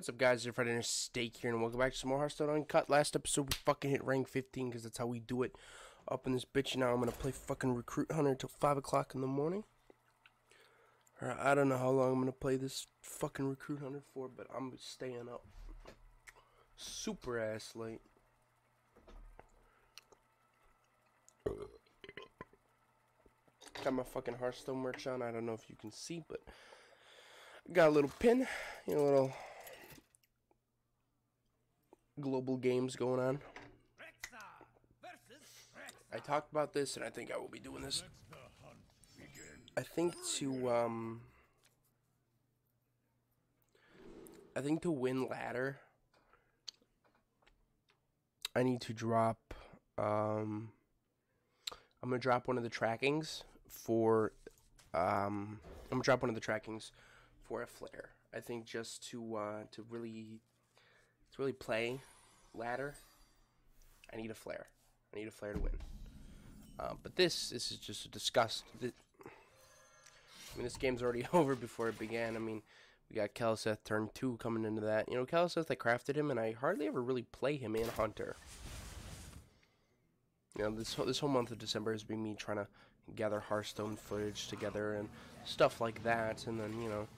What's up, guys? It's Night Steak here, and welcome back to some more Hearthstone Uncut. Last episode, we fucking hit rank 15 because that's how we do it up in this bitch. Now I'm gonna play fucking Recruit Hunter until 5 o'clock in the morning. Or I don't know how long I'm gonna play this fucking Recruit Hunter for, but I'm staying up super ass late. Got my fucking Hearthstone merch on. I don't know if you can see, but got a little pin, you know, a little global games going on. I talked about this, and I think I will be doing this. I think to um, I think to win ladder, I need to drop. Um, I'm gonna drop one of the trackings for. Um, I'm gonna drop one of the trackings for a flare. I think just to uh, to really really play ladder, I need a flare. I need a flare to win. Uh, but this this is just a disgust. I mean, this game's already over before it began. I mean, we got Keleseth turn two coming into that. You know, Keleseth, I crafted him, and I hardly ever really play him in Hunter. You know, this this whole month of December has been me trying to gather Hearthstone footage together and stuff like that, and then you know,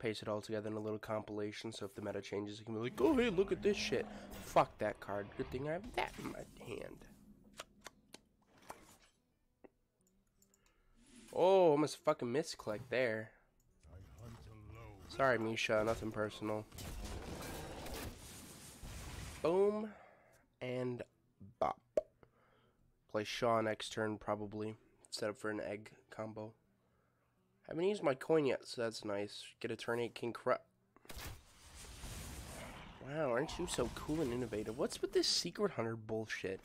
paste it all together in a little compilation. So if the meta changes, I can be like, "Oh, hey, look at this shit." Fuck that card. Good thing I have that in my hand. Oh, almost fucking misclick there. Sorry, Misha. Nothing personal. Boom. And bop. Play Shaw next turn, probably. Set up for an egg combo. I haven't used my coin yet, so that's nice. Get a turn 8 King Corrupt. Wow, aren't you so cool and innovative? What's with this Secret Hunter bullshit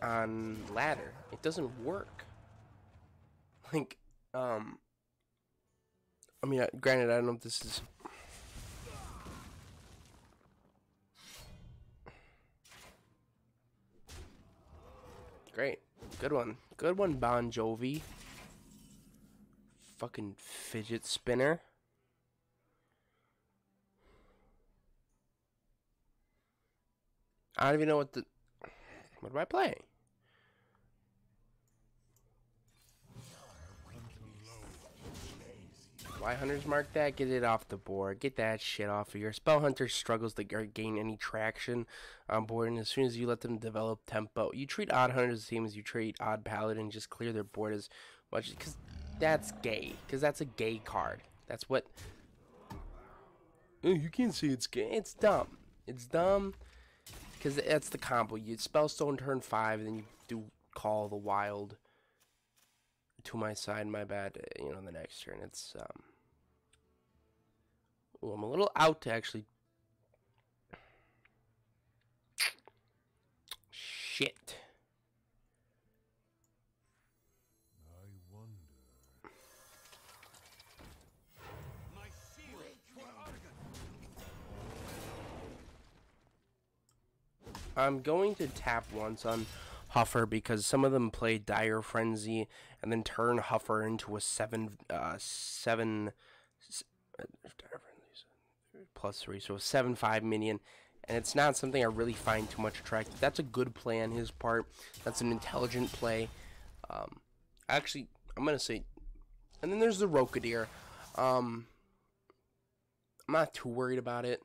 on ladder? It doesn't work. Like, um... I mean, granted, I don't know if this is... Great. Good one. Good one, Bon Jovi. Fucking fidget spinner. I don't even know what the... What do I play? Why hunters mark that? Get it off the board. Get that shit off of your spell hunter struggles to gain any traction on board, and as soon as you let them develop tempo, you treat odd hunters the same as you treat odd paladin. Just clear their board as much because that's gay. Because that's a gay card. That's what. Oh, you can't say it's gay. It's dumb. It's dumb because that's the combo. You spell stone turn five, and then you do call the wild to my side. My bad. You know the next turn. It's um. Ooh, I'm a little out to actually. Shit. I'm going to tap once on Huffer because some of them play Dire Frenzy and then turn Huffer into a seven, uh, seven, plus three, so a seven five minion, and it's not something I really find too much attractive. That's a good play on his part. That's an intelligent play. Um, actually, I'm gonna say, and then there's the Rokadir. Um, I'm not too worried about it.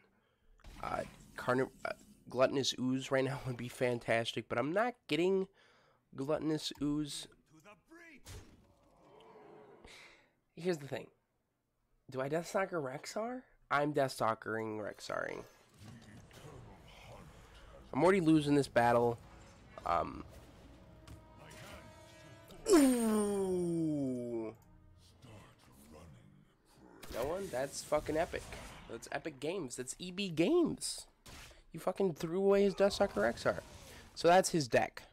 Uh, Carni- uh, Gluttonous Ooze right now would be fantastic, but I'm not getting Gluttonous Ooze. Here's the thing. Do I Deathstalker Rexxar? I'm Death Stalkering Rexaring. I'm already losing this battle. Um. Ooh. No one? That's fucking epic. That's Epic Games. That's EB Games. You fucking threw away his Stalker XR. So that's his deck.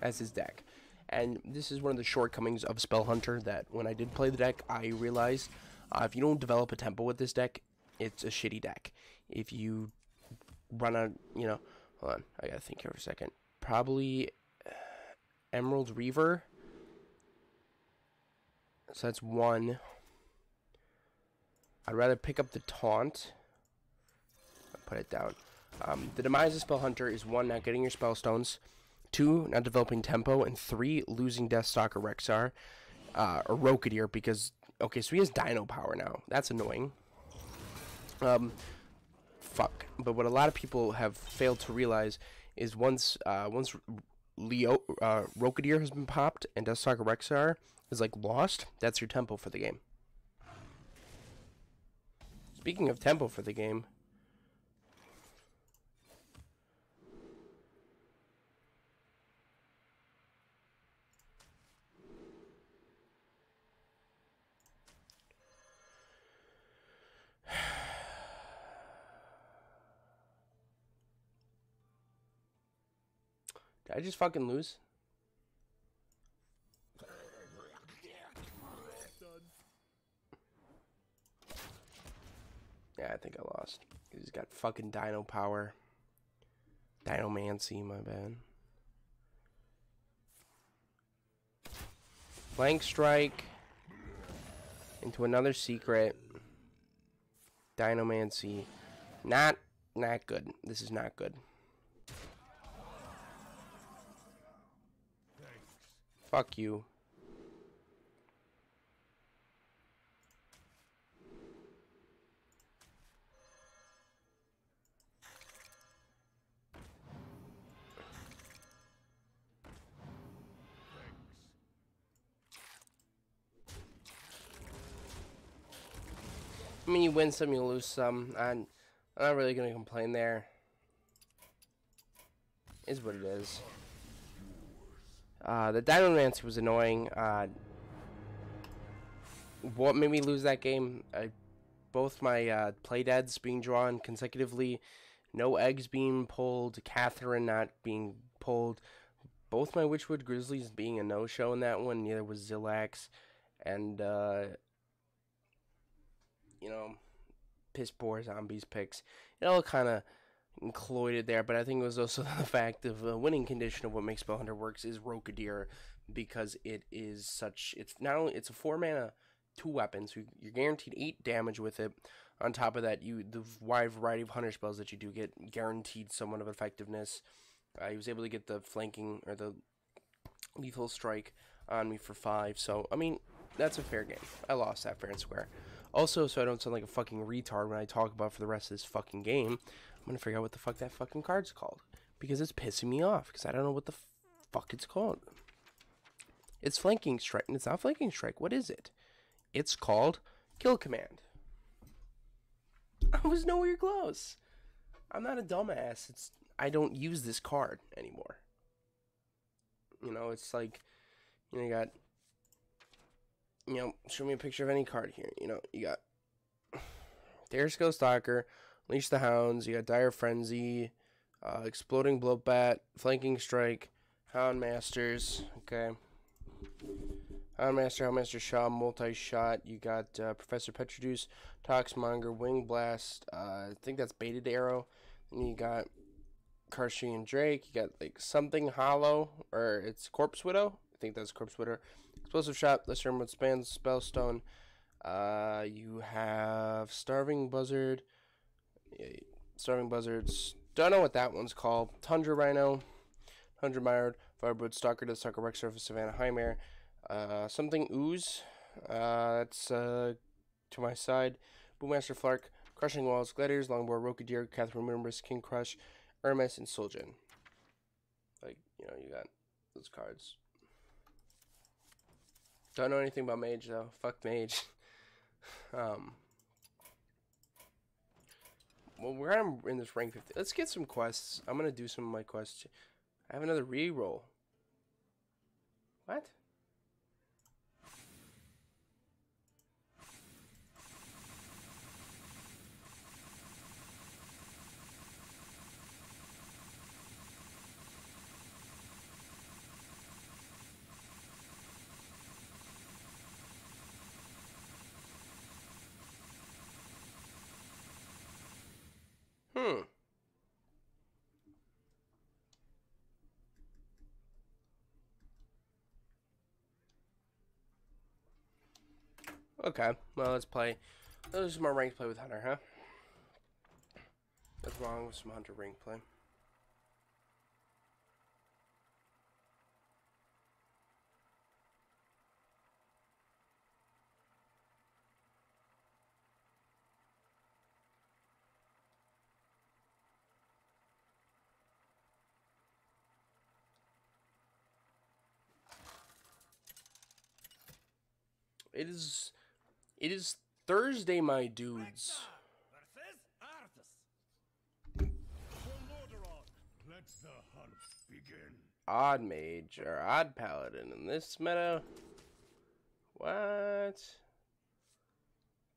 That's his deck. And this is one of the shortcomings of Spell Hunter that when I did play the deck, I realized uh, if you don't develop a tempo with this deck, it's a shitty deck. If you run a, you know, hold on, I gotta think here for a second. Probably uh, Emerald Reaver. So that's one. I'd rather pick up the taunt. I'll put it down. Um, the demise of Spell Hunter is one, not getting your spell stones, two, not developing tempo, and three, losing Deathstalker Rexxar, uh, or Rokadir, because, okay, so he has Dino power now. That's annoying. Um, fuck. But what a lot of people have failed to realize is once, uh, once Leo, uh, Rokadir has been popped and Deathstalker Rexxar is, like, lost, that's your tempo for the game. Speaking of tempo for the game, I just fucking lose? Yeah, I think I lost. He's got fucking dino power. Dinomancy, my bad. Flank strike. Into another secret. Dinomancy. Not not good. This is not good. Fuck you. I mean, you win some, you lose some. I'm, I'm not really gonna complain there. Is what it is. Uh, the Dinomancy was annoying. Uh, what made me lose that game? Uh, both my uh, play deads being drawn consecutively, no eggs being pulled, Catherine not being pulled, both my Witchwood Grizzlies being a no show in that one. Neither was Zilliax, and uh, you know, piss poor zombies picks. It all kind of included there, but I think it was also the fact of the winning condition of what makes Spellhunter works is Rokadir because it is such. It's not only it's a four mana, two weapons. So you're guaranteed eight damage with it. On top of that, you the wide variety of hunter spells that you do get guaranteed somewhat of effectiveness. Uh, he was able to get the flanking or the lethal strike on me for five. So I mean, that's a fair game. I lost that fair and square. Also, so I don't sound like a fucking retard when I talk about for the rest of this fucking game, I'm gonna figure out what the fuck that fucking card's called because it's pissing me off because I don't know what the fuck it's called. It's flanking strike, and it's not flanking strike. What is it? It's called kill command. I was nowhere close. I'm not a dumbass. It's I don't use this card anymore. You know, it's like you know you got you know, show me a picture of any card here. You know, you got Dareskull Stalker, Leash the Hounds, you got Dire Frenzy, uh, Exploding Bloatbat, Flanking Strike, Hound Masters, okay. Houndmaster, Houndmaster Shaw, multi shot. You got uh, Professor Putricide, Toxmonger, Wing Blast. Uh, I think that's Baited Arrow. And you got Karshian Drake. You got like something Hollow, or it's Corpse Widow. I think that's Corpse Widow. Explosive Shot, Lesser Emerald Spans, Spellstone. Uh, you have Starving Buzzard. Starving Buzzards. Don't know what that one's called. Tundra Rhino. Tundra Mired. Firebird Stalker to the Stalker Wreck Surface Savannah Highmare. Uh, something Ooze. Uh, that's uh, to my side. Boommaster Flark. Crushing Walls. Gladiators, Longboard, Rokadir, Catherine Moonbris, King Krush, Hermes, and Zul'jin. Like, you know, you got those cards. Don't know anything about Mage though. Fuck Mage. um. Well, we're in this rank 50. Let's get some quests. I'm gonna do some of my quests. I have another re-roll. What? Hmm. Okay, well, let's play. This is my ranked play with Hunter, huh? What's wrong with some Hunter ranked play? It is it is Thursday, my dudes. Odd mage or odd paladin in this meta. What?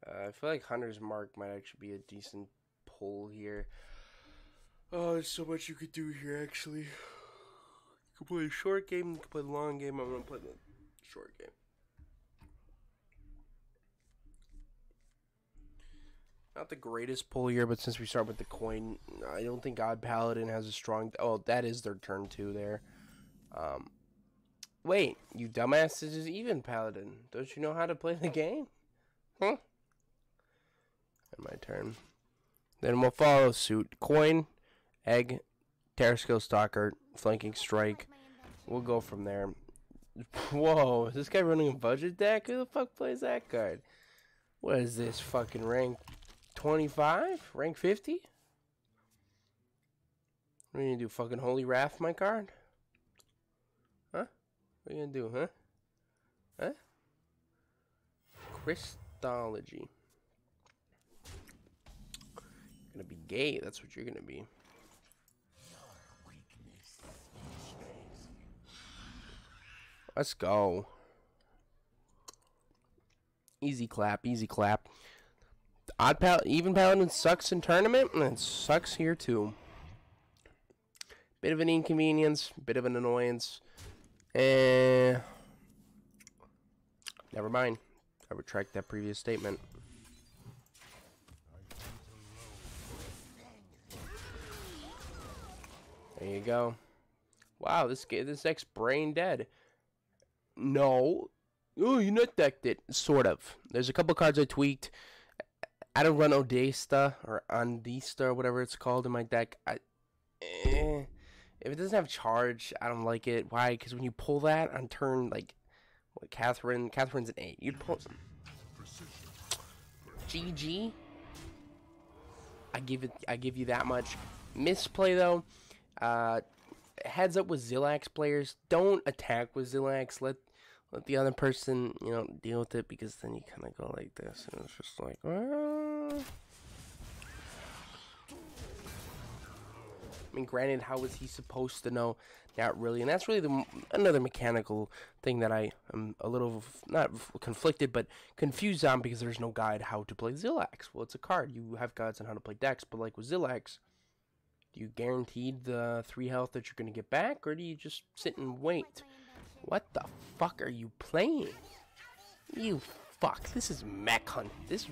Uh, I feel like Hunter's Mark might actually be a decent pull here. Oh, there's so much you could do here, actually. You could play a short game, you could play the long game. I'm gonna play the short game. Not the greatest pull here, but since we start with the coin, I don't think God Paladin has a strong. Oh, that is their turn two there. Um, wait, you dumbass! This is even Paladin. Don't you know how to play the game? Huh? And my turn. Then we'll follow suit. Coin, egg, Terrorscale Stalker, flanking strike. We'll go from there. Whoa, is this guy running a budget deck? Who the fuck plays that card? What is this fucking rank 25? Rank 50? What are you gonna do? Fucking Holy Wrath my card? Huh? What are you gonna do, huh? Huh? Christology. Gonna be gay, that's what you're gonna be. Let's go. Easy clap, easy clap. Odd pal, even paladin sucks in tournament, and it sucks here too. Bit of an inconvenience, bit of an annoyance. Eh. Never mind. I retract that previous statement. There you go. Wow, this this deck's brain dead. No. Oh, you nut decked it. Sort of. There's a couple cards I tweaked. I don't run Odesta or Andista or whatever it's called in my deck. I, eh. If it doesn't have charge, I don't like it. Why? Because when you pull that on turn, like, what, Catherine? Catherine's an 8. You'd pull. GG. I give it. I give you that much. Misplay though. Uh, heads up with Zilliax players. Don't attack with Zilliax. Let let the other person, you know, deal with it because then you kind of go like this, and it's just like, well. I mean, granted, how was he supposed to know? Not really, and that's really the another mechanical thing that I am a little not conflicted, but confused on because there's no guide how to play Zilliax. Well, it's a card. You have guides on how to play decks, but like with Zilliax, do you guaranteed the three health that you're gonna get back, or do you just sit and wait? What the fuck are you playing? You fuck. This is Mech Hunt. This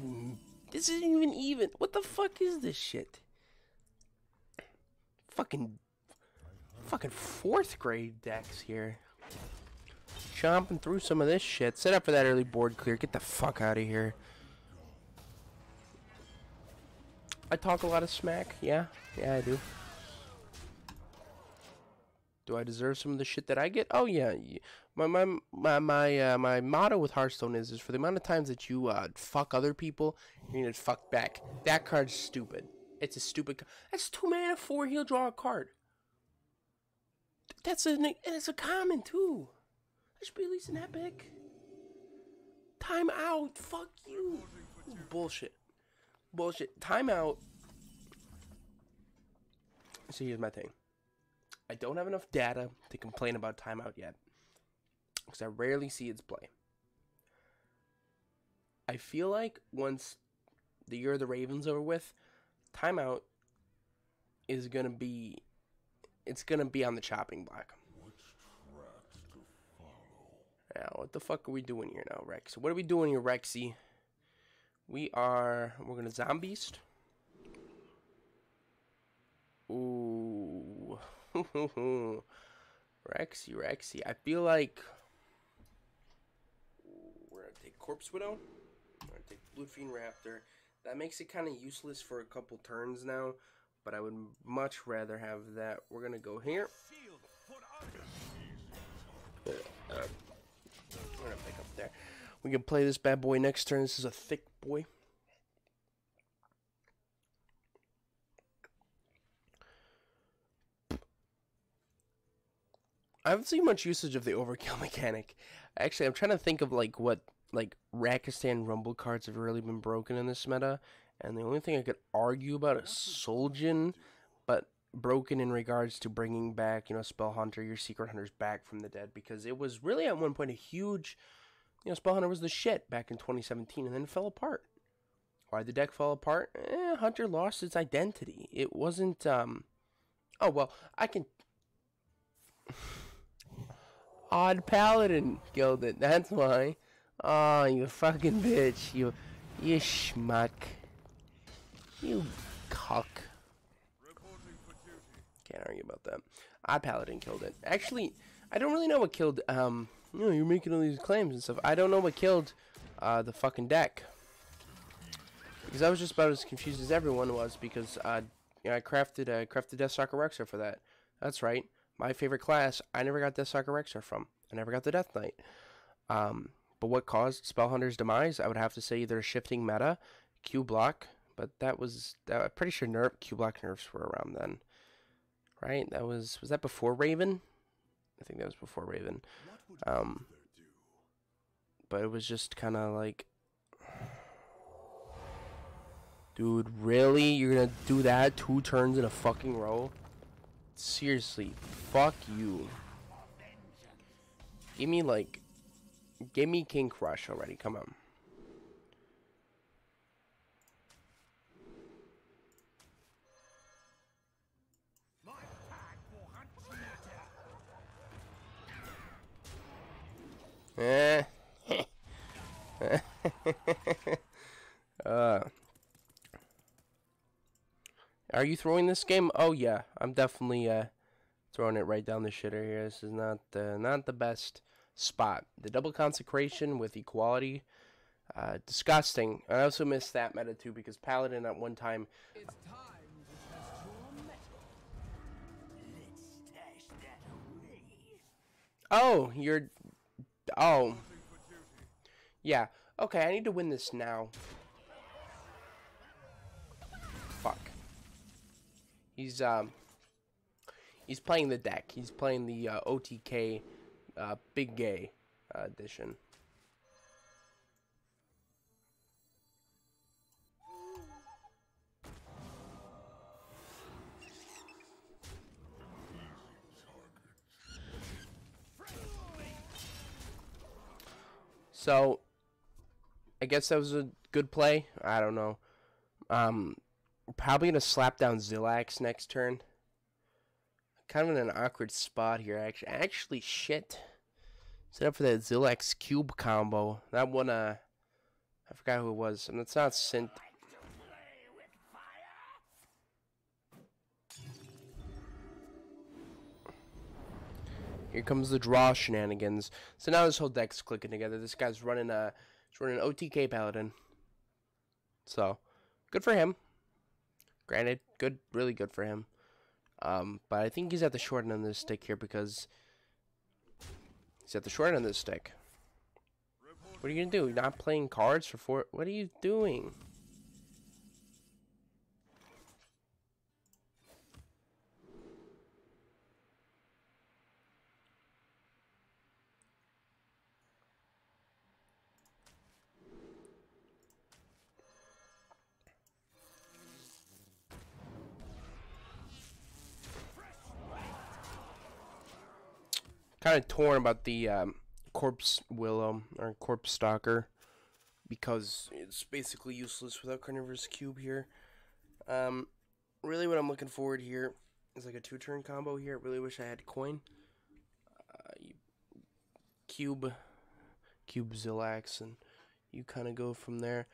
this isn't even even. What the fuck is this shit? Fucking fucking fourth grade decks here. Chomping through some of this shit. Set up for that early board clear. Get the fuck out of here. I talk a lot of smack. Yeah, yeah, I do. Do I deserve some of the shit that I get? Oh yeah, my my my my uh, my motto with Hearthstone is is for the amount of times that you uh, fuck other people, you need to fuck back. That card's stupid. It's a stupid. Ca- That's two mana, four heal, draw a card. That's a it's a common too. That should be at least an epic. Time out. Fuck you. Bullshit. Bullshit. Time out. So here's my thing. I don't have enough data to complain about timeout yet. Because I rarely see its play. I feel like once the year of the Ravens over with, timeout is gonna be it's gonna be on the chopping block. Now, what the fuck are we doing here now, Rex? What are we doing here, Rexy? We are we're gonna zombies. Ooh. Rexy, Rexy. I feel like we're take Corpse Widow. We're take Bloodfen Raptor. That makes it kind of useless for a couple turns now, but I would much rather have that. We're gonna go here. Arthas. We're gonna pick up there. We can play this bad boy next turn. This is a thick boy. I haven't seen much usage of the overkill mechanic. Actually, I'm trying to think of like what like Rakistan Rumble cards have really been broken in this meta, and the only thing I could argue about is Zul'jin, but broken in regards to bringing back you know Spell Hunter, your Secret Hunters back from the dead, because it was really at one point a huge, you know, Spell Hunter was the shit back in 2017, and then it fell apart. Why the deck fell apart? Eh, Hunter lost its identity. It wasn't. um Oh well, I can. Odd Paladin killed it. That's why. Oh, you fucking bitch. You, you schmuck. You duty. Can't argue about that. Odd Paladin killed it. Actually, I don't really know what killed. Um, you know, you're making all these claims and stuff. I don't know what killed uh, the fucking deck. Because I was just about as confused as everyone was. Because uh, you know, I crafted uh, crafted Deathstalker Rexxar for that. That's right. My favorite class. I never got the Deathstalker Rexxar from. I never got the Death Knight. Um, but what caused Spellhunter's demise? I would have to say either shifting meta, Cubelock, but that was I'm pretty sure nerf Cubelock nerfs were around then, right? That was was that before Raven? I think that was before Raven. Um, but it was just kind of like, dude, really? You're gonna do that two turns in a fucking row? Seriously, fuck you. Give me like, give me King Krush already. Come on. Eh. uh. Are you throwing this game? Oh yeah, I'm definitely uh throwing it right down the shitter here. This is not uh, not the best spot. The double consecration with equality, uh, disgusting. I also missed that meta too because Paladin at one time. Oh, you're. Oh. Yeah. Okay, I need to win this now. Fuck. He's um. He's playing the deck. He's playing the uh, OTK, uh, Big Gay uh, edition. So, I guess that was a good play. I don't know. Um, probably gonna slap down Zilliax next turn. Kind of in an awkward spot here. Actually, actually, shit. Set up for that Zilliax cube combo. That one, uh, I forgot who it was. And it's not Synth. Here comes the draw shenanigans. So now this whole deck's clicking together. This guy's running a, he's running OTK Paladin. So, good for him. Granted, good, really good for him. Um, but I think he's at the short end of the stick here because he's at the short end of the stick. What are you gonna do? You're not playing cards for four? What are you doing? Kind of torn about the um, Corpse Widow or corpse stalker because it's basically useless without carnivorous cube here. Um, really, what I'm looking forward here is like a two turn combo here. I Really wish I had coin. Uh, cube, cube Zilliax, and you kind of go from there.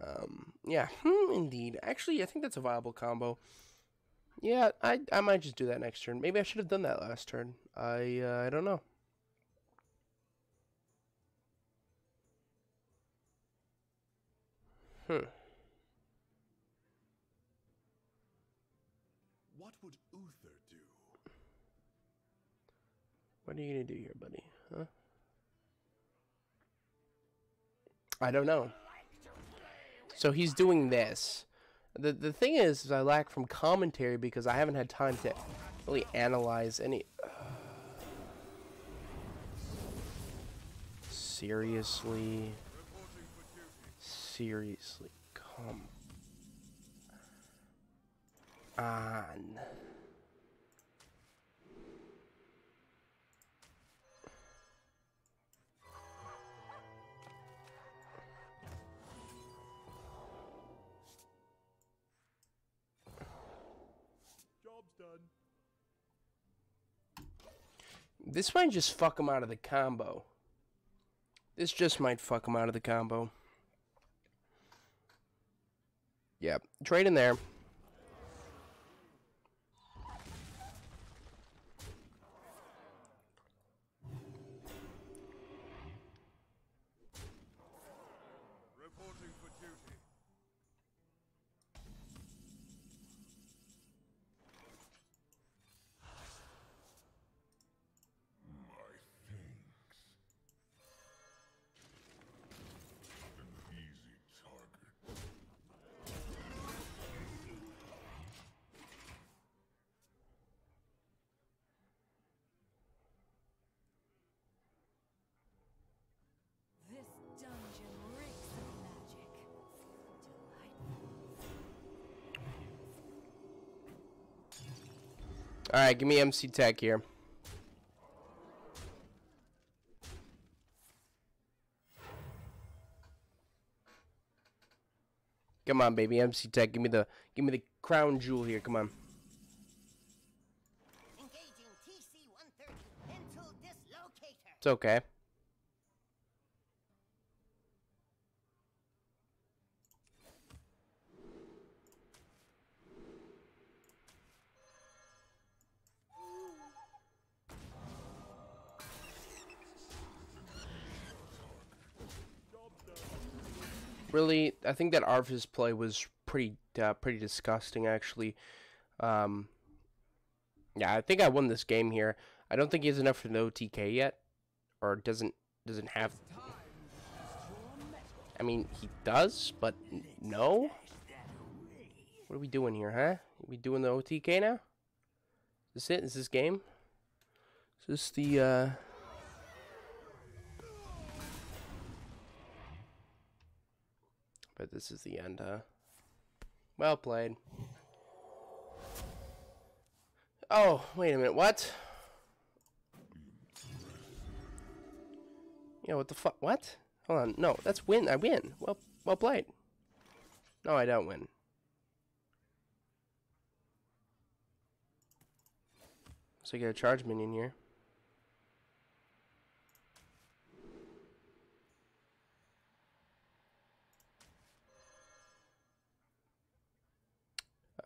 Um, yeah, hmm, indeed. Actually, I think that's a viable combo. Yeah, I I might just do that next turn. Maybe I should have done that last turn. I uh, I don't know. Hmm. What would Uther do? What are you gonna do here, buddy? Huh? I don't know. So he's doing this. The the thing is, is I lack from commentary because I haven't had time to really analyze any. Seriously. Seriously, come on. This might just fuck him out of the combo. This just might fuck him out of the combo. Yeah, trade in there. Delightful. All right, give me MC Tech here. Come on, baby, MC Tech. Give me the give me the crown jewel here. Come on. Engaging TC-130 mental dislocator. It's okay. Really, I think that Arvis play was pretty uh, pretty disgusting actually. Um, yeah, I think I won this game here. I don't think he has enough for the OTK yet, or doesn't doesn't have. I mean, he does, but no. What are we doing here, huh? Are we doing the OTK now? Is this it? Is this game? Is this the uh? But this is the end, huh? Well played. Oh, wait a minute, what? Yeah, what the fuck? What? Hold on, no, that's win. I win. Well, well played. No, I don't win. So I get a charge minion here.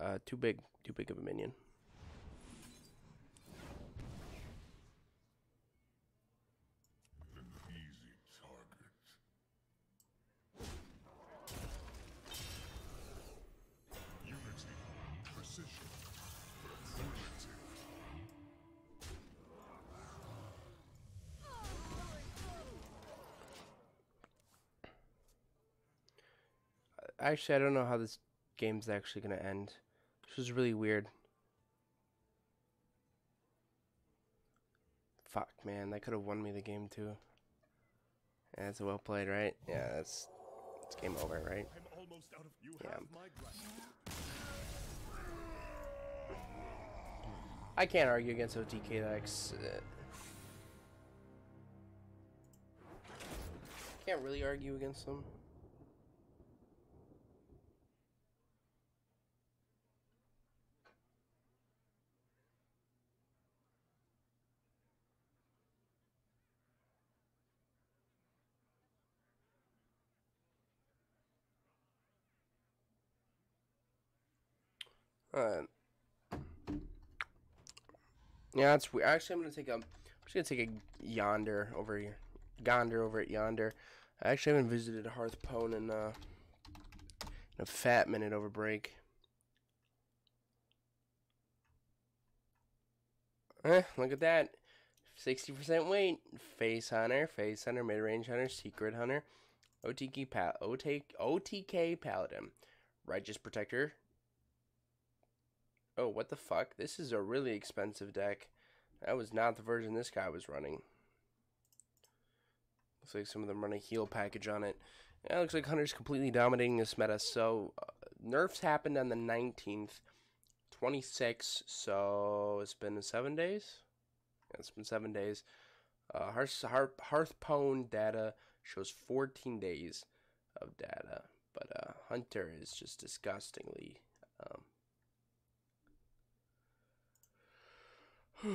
Uh, too big, too big of a minion. Actually, I don't know how this game's actually gonna end. This was really weird. Fuck, man, that could have won me the game too. Yeah, it's well played, right? Yeah, that's it's game over, right? I'm almost out of. You Yeah. I can't argue against OTK X. Uh, can't really argue against them. Alright. Yeah, that's weird. Actually, I'm gonna take a. I'm just gonna take a yonder over here. Yonder over at yonder. I actually haven't visited HearthPwn in uh a fat minute over break. Eh, look at that. 60% weight. Face Hunter, Face Hunter, Mid Range Hunter, Secret Hunter, OTK, pal- OTK, OTK Paladin, Righteous Protector. Oh, what the fuck? This is a really expensive deck. That was not the version this guy was running. Looks like some of them run a heal package on it. Yeah, it looks like Hunter's completely dominating this meta. So, uh, nerfs happened on the 19th. 26, so it's been seven days. Yeah, it's been seven days. Uh, Hearth, Hearth, data shows 14 days of data, but uh, Hunter is just disgustingly. Um, hmm.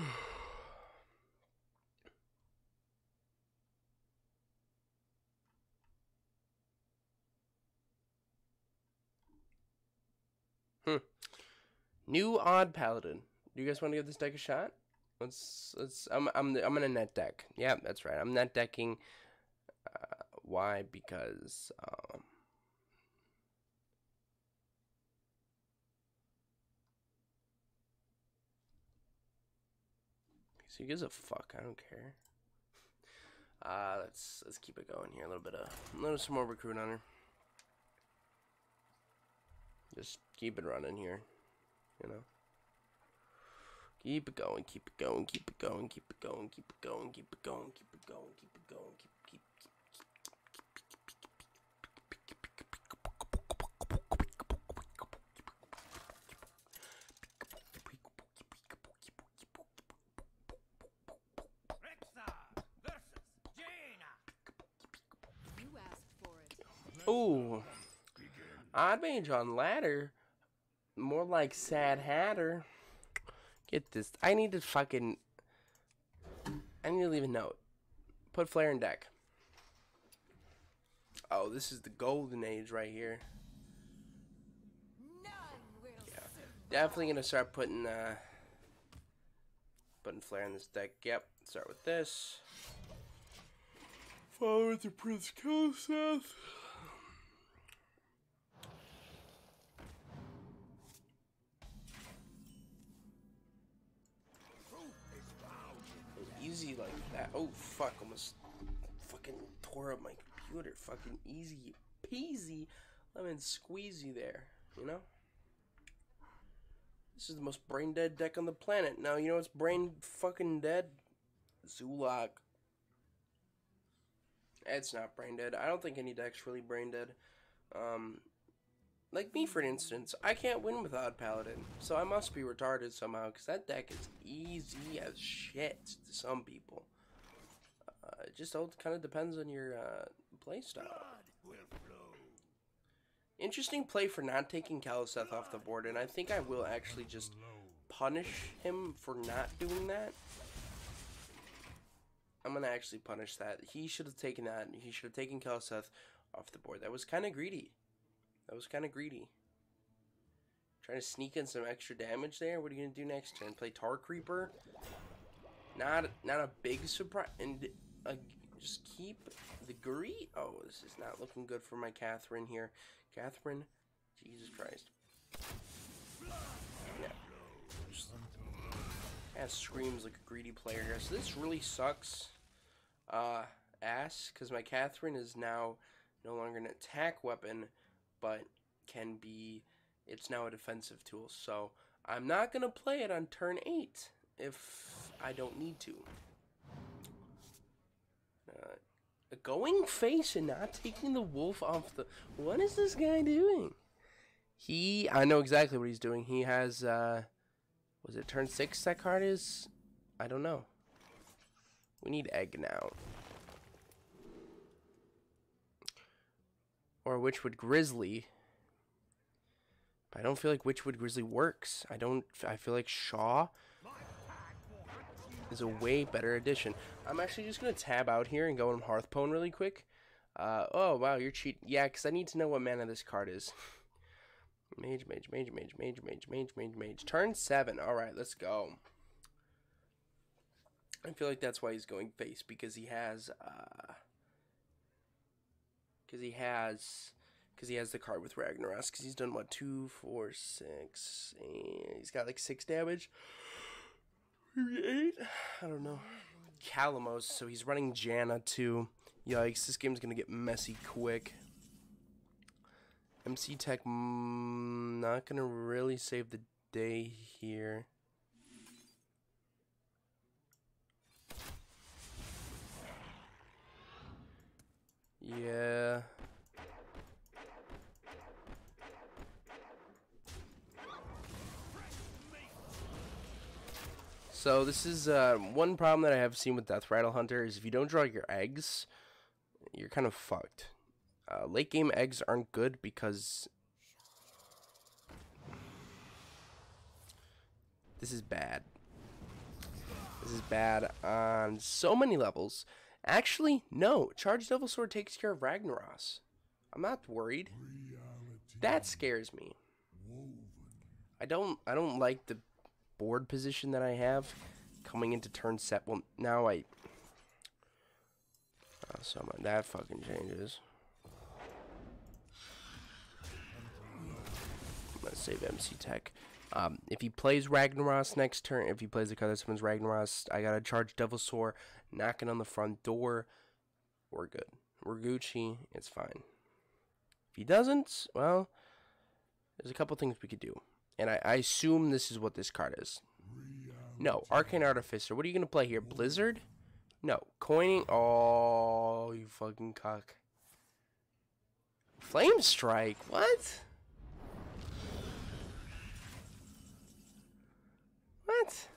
New odd paladin. Do you guys want to give this deck a shot? Let's let's. I'm I'm I'm gonna net deck. Yeah, that's right. I'm net decking. Uh, why? Because um. So who gives a fuck? I don't care. Uh, let's let's keep it going here. A little bit of a little some more recruit on her. Just keep it running here. You know. Keep it going, keep it going, keep it going, keep it going, keep it going, keep it going, keep it going, keep it going. Keep it going. Ooh. Odd mage on ladder. More like sad hatter. Get this. I need to fucking. I need to leave a note. Put flare in deck. Oh, this is the golden age right here. Yeah. Definitely gonna start putting uh putting flare in this deck. Yep. Start with this. Follow with the Prince Keleseth. Easy fuck! Almost fucking tore up my computer. Fucking easy peasy, lemon squeezy there. You know. This is the most brain dead deck on the planet. Now you know what's brain fucking dead? Zulak. It's not brain dead. I don't think any deck's really brain dead. Um, like me, for instance, I can't win with Odd Paladin, so I must be retarded somehow, because that deck is easy as shit to some people. It just all kind of depends on your uh, play style. Interesting play for not taking Keleseth off the board, and I think I will actually just punish him for not doing that. I'm gonna actually punish that. He should have taken that. He should have taken Keleseth off the board. That was kind of greedy. That was kind of greedy. Trying to sneak in some extra damage there. What are you gonna do next turn? Play Tar Creeper? Not not a big surprise. And uh, just keep the greed. Oh, this is not looking good for my Catherine here. Catherine, Jesus Christ. Yeah. Kind of screams like a greedy player here. So this really sucks. Uh, ass, because my Catherine is now no longer an attack weapon, but can be. It's now a defensive tool. So I'm not gonna play it on turn eight if I don't need to. Uh, going face and not taking the wolf off the. What is this guy doing? He, I know exactly what he's doing. He has, uh, was it turn six that card is? I don't know. We need egg now. Or Witchwood Grizzly. But I don't feel like Witchwood Grizzly works. I don't, I feel like Shaw is a way better addition. I'm actually just going to tab out here and go on HearthPwn really quick. Uh, oh, wow, you're cheating. Yeah, because I need to know what mana this card is. mage, mage, mage, mage, mage, mage, mage, mage, mage. Turn 7. Alright, let's go. I feel like that's why he's going face, because he has, uh... Because he has Because he has the card with Ragnaros. Because he's done what? Two, four, six. He's got like six damage. Eight? I don't know. Calamos. So he's running Jaina too. Yikes. This game's to get messy quick. MC Tech mm, not to really save the day here. Yeah. So this is uh, one problem that I have seen with Deathrattle Hunter is if you don't draw your eggs, you're kind of fucked. Uh, late game eggs aren't good because this is bad. This is bad on so many levels. Actually, no. Charged Devilsaur takes care of Ragnaros. I'm not worried. That scares me. I don't I don't like the board position that I have coming into turn set. Well, now I Oh, so my, that fucking changes. Gonna save MC Tech. Um, if he plays Ragnaros next turn, if he plays the card that summons Ragnaros, I gotta Charged Devilsaur, knocking on the front door. We're good. We're Gucci. It's fine. If he doesn't, well, there's a couple things we could do. And I, I assume this is what this card is. No, Arcane Artificer. What are you gonna play here? Blizzard? No, coining. Oh, you fucking cock. Flame Strike. What? What?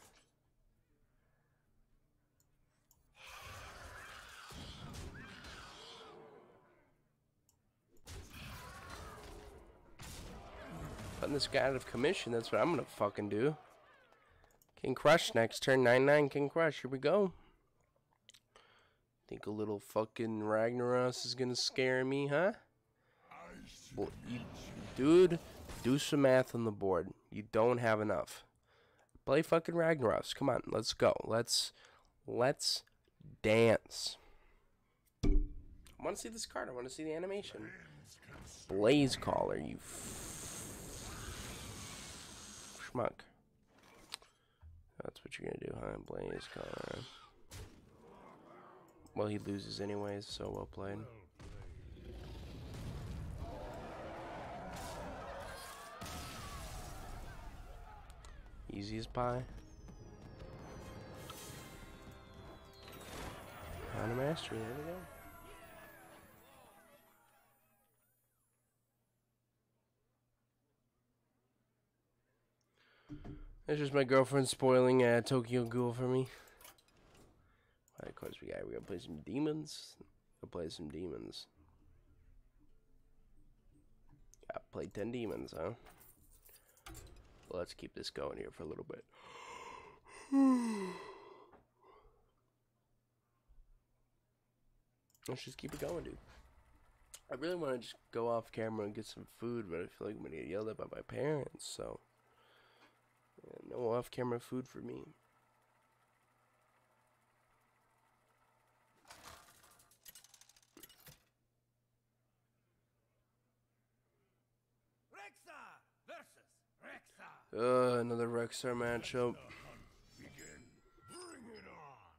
Putting this guy out of commission, that's what I'm gonna fucking do. King Krush next turn, 9-9 King Krush, here we go. Think a little fucking Ragnaros is gonna scare me, huh? You, dude, do some math on the board. You don't have enough. Play fucking Ragnaros. Come on, let's go. Let's let's dance. I want to see this card. I want to see the animation. Blazecaller, you schmuck. That's what you're gonna do, huh? Blazecaller. Well, he loses anyways, so well played. Easy as pie. Kind of mastery, there we go. That's just my girlfriend spoiling uh, Tokyo Ghoul for me. Of course, we got we gotta play some demons. Go play some demons. Gotta play ten demons, huh? Well, let's keep this going here for a little bit. Let's just keep it going, dude. I really want to just go off camera and get some food, but I feel like I'm gonna get yelled at by my parents, so no off camera food for me. Rexxar versus Rexxar. Uh, another Rexxar matchup. Begin. Bring it on.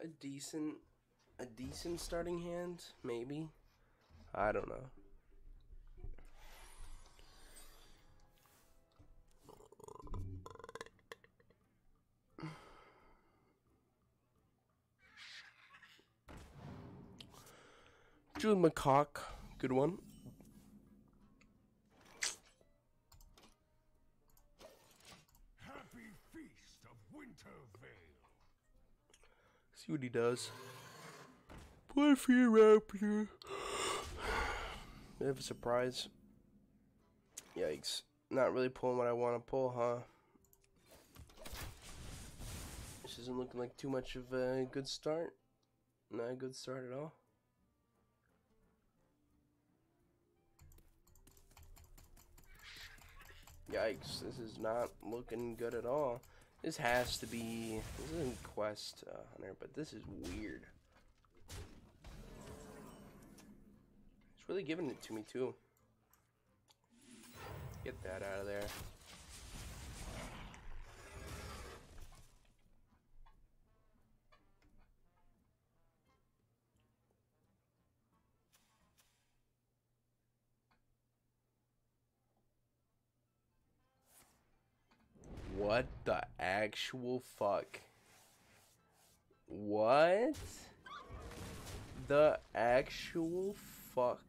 A decent, a decent starting hand, maybe. I don't know. Jude McCock, good one. See what he does. Play for your rapier. Bit of a surprise. Yikes. Not really pulling what I want to pull, huh? This isn't looking like too much of a good start. Not a good start at all. Yikes, this is not looking good at all. This has to be, this isn't Quest uh, Hunter, but this is weird. It's really giving it to me too. Get that out of there. What the actual fuck? What? The actual fuck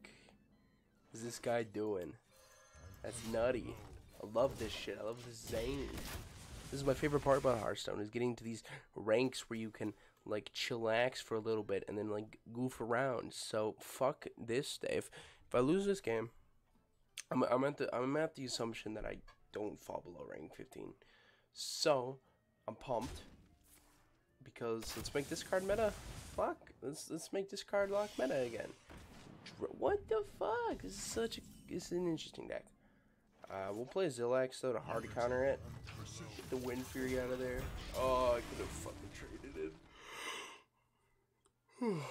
is this guy doing? That's nutty. I love this shit. I love this zany. This is my favorite part about Hearthstone is getting to these ranks where you can like chillax for a little bit and then like goof around. So fuck this day. If if I lose this game, I'm I'm at the I'm at the assumption that I don't fall below rank 15. So I'm pumped because let's make this card meta. Fuck, let's let's make this card lock meta again. What the fuck? This is such a this is an interesting deck. Uh, we'll play Zilliax though to hard counter it. Get the Windfury out of there. Oh, I could have fucking traded it.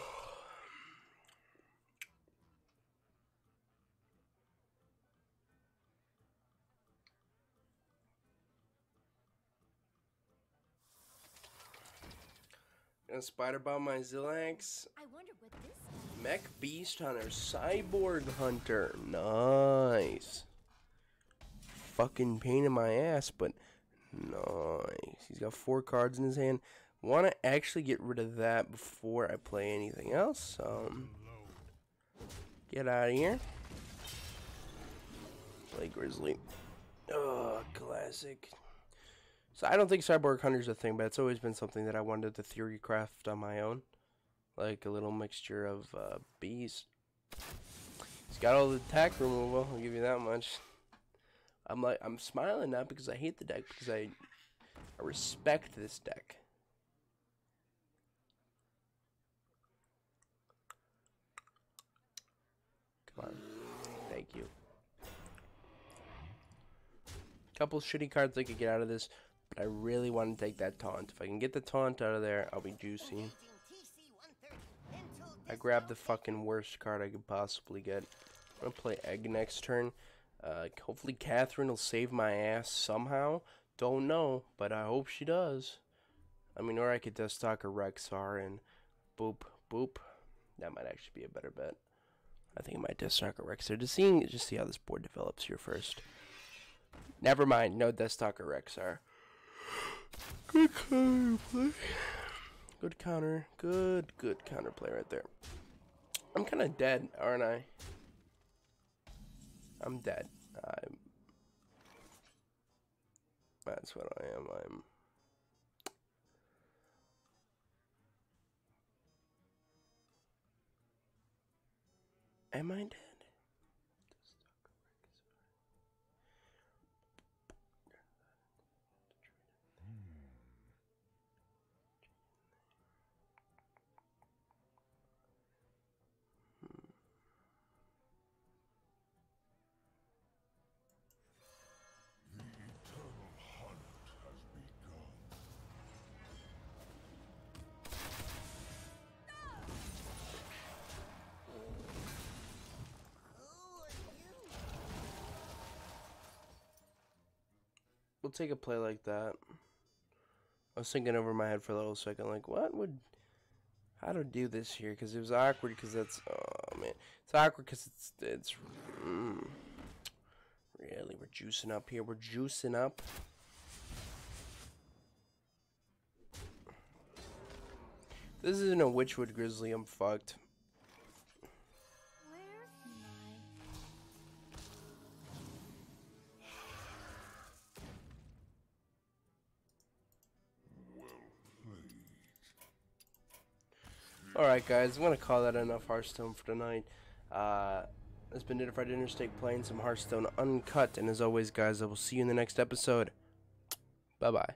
Gonna spider bomb my Zilliax. I wonder what this is. Mech Beast Hunter, Cyborg Hunter. Nice. Fucking pain in my ass, but nice. He's got four cards in his hand. Want to actually get rid of that before I play anything else. Um, get out of here. Play Grizzly. Oh, classic. So I don't think Cyborg Hunter's a thing, but it's always been something that I wanted to theory craft on my own like a little mixture of uh, bees. He's got all the attack removal. I'll give you that much. I'm like I'm smiling not because I hate the deck, because I I respect this deck. Come on, thank you. Couple shitty cards I could get out of this, I really want to take that taunt. If I can get the taunt out of there, I'll be juicy. Engaging TC-130 until I grabbed the fucking worst card I could possibly get. I'm gonna play Egg next turn. Uh, hopefully Kathrena will save my ass somehow. Don't know, but I hope she does. I mean, or I could just talk a Rexxar and boop boop. That might actually be a better bet. I think I might just a Rexxar. Just seeing, just see how this board develops here first. Never mind, no Deathstalker Rexxar. Good counter play. Good counter. Good, good counter play right there. I'm kind of dead, aren't I? I'm dead. I'm. That's what I am. I'm. Am I dead? We'll take a play like that. I was thinking over my head for a little second, like, what would, how to do this here? Because it was awkward. Because that's, oh man, it's awkward because it's, it's, mm, really, we're juicing up here. We're juicing up. This isn't a Witchwood Grizzly. I'm fucked. Alright, guys, I'm going to call that enough Hearthstone for tonight. Uh, that's been Identified Interstate playing some Hearthstone Uncut. And as always, guys, I will see you in the next episode. Bye bye.